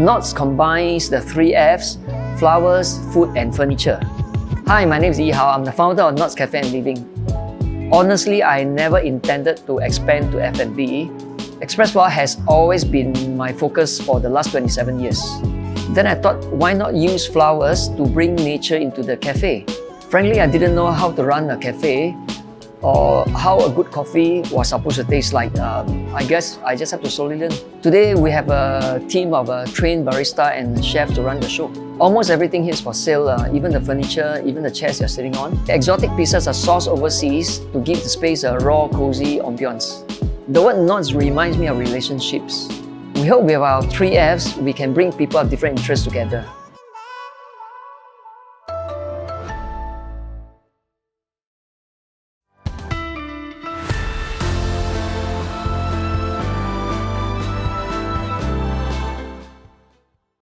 Knots combines the three Fs, flowers, food and furniture. Hi, my name is Yee How. I'm the founder of Knots Cafe and Living. Honestly, I never intended to expand to F&B. Express Bar has always been my focus for the last 27 years. Then I thought, why not use flowers to bring nature into the cafe? Frankly, I didn't know how to run a cafe or how a good coffee was supposed to taste like. Um, I guess I just have to slowly learn. Today, we have a team of a trained barista and chef to run the show. Almost everything here is for sale, uh, even the furniture, even the chairs you're sitting on. The exotic pieces are sourced overseas to give the space a raw, cozy ambiance. The word knots reminds me of relationships. We hope with our three Fs, we can bring people of different interests together.